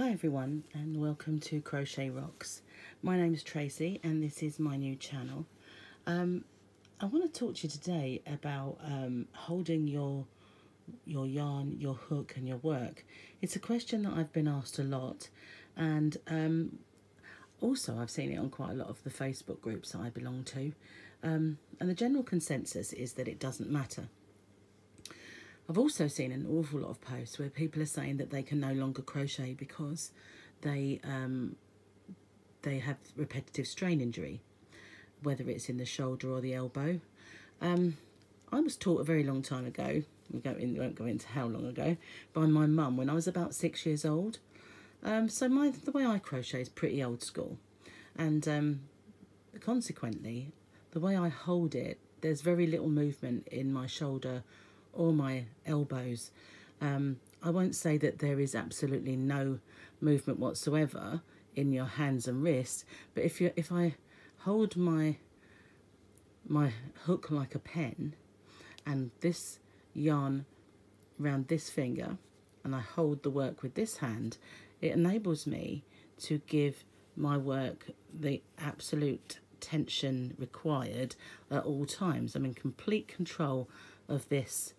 Hi everyone and welcome to Crochet Rocks. My name is Tracy and this is my new channel. Um, I want to talk to you today about um, holding your your yarn, your hook and your work. It's a question that I've been asked a lot and um, also I've seen it on quite a lot of the Facebook groups that I belong to um, and the general consensus is that it doesn't matter. I've also seen an awful lot of posts where people are saying that they can no longer crochet because they um, they have repetitive strain injury, whether it's in the shoulder or the elbow. Um, I was taught a very long time ago, we go in won't go into how long ago, by my mum when I was about six years old. Um, so my the way I crochet is pretty old school, and um, consequently, the way I hold it, there's very little movement in my shoulder or my elbows. Um, I won't say that there is absolutely no movement whatsoever in your hands and wrists, but if you if I hold my my hook like a pen and this yarn around this finger and I hold the work with this hand, it enables me to give my work the absolute tension required at all times. I'm in complete control of this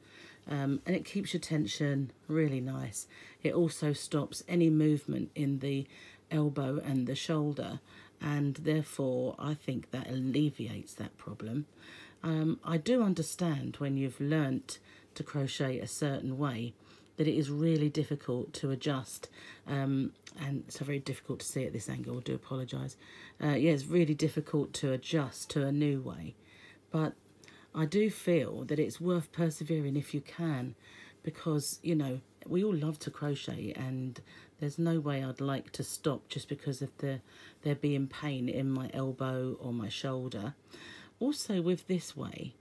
um, and it keeps your tension really nice. It also stops any movement in the elbow and the shoulder and therefore I think that alleviates that problem. Um, I do understand when you've learnt to crochet a certain way that it is really difficult to adjust um, and it's very difficult to see at this angle, I do apologise. Uh, yeah, it's really difficult to adjust to a new way but I do feel that it's worth persevering if you can because, you know, we all love to crochet and there's no way I'd like to stop just because of the there being pain in my elbow or my shoulder. Also with this way,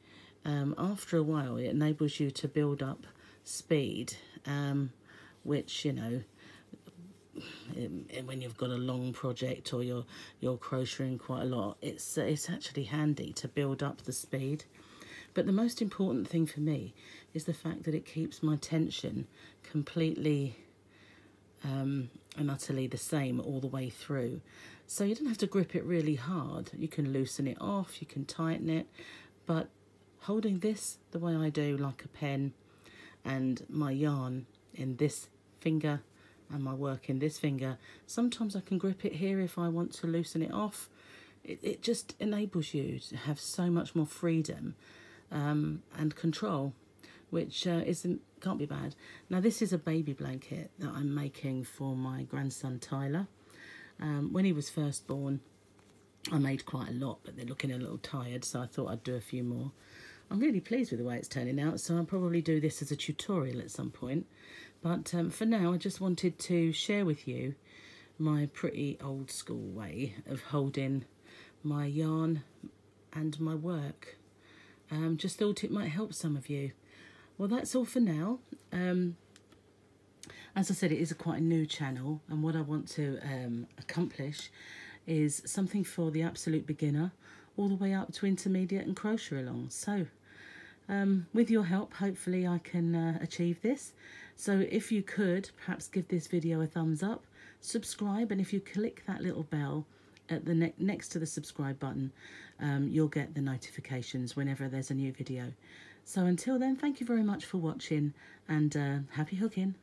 um, after a while it enables you to build up speed, um, which, you know, when you've got a long project or you're you're crocheting quite a lot, it's it's actually handy to build up the speed. But the most important thing for me is the fact that it keeps my tension completely um, and utterly the same all the way through. So you don't have to grip it really hard. You can loosen it off, you can tighten it, but holding this the way I do, like a pen, and my yarn in this finger and my work in this finger, sometimes I can grip it here if I want to loosen it off. It, it just enables you to have so much more freedom um, and control, which uh, isn't can't be bad. Now this is a baby blanket that I'm making for my grandson Tyler. Um, when he was first born, I made quite a lot, but they're looking a little tired, so I thought I'd do a few more. I'm really pleased with the way it's turning out, so I'll probably do this as a tutorial at some point. But um, for now, I just wanted to share with you my pretty old school way of holding my yarn and my work. Um, just thought it might help some of you. Well, that's all for now. Um, as I said, it is a quite a new channel, and what I want to um, accomplish is something for the absolute beginner all the way up to intermediate and crochet along. So, um, with your help, hopefully I can uh, achieve this. So if you could, perhaps give this video a thumbs up, subscribe, and if you click that little bell, at the ne next to the subscribe button, um, you'll get the notifications whenever there's a new video. So until then, thank you very much for watching and uh, happy hooking.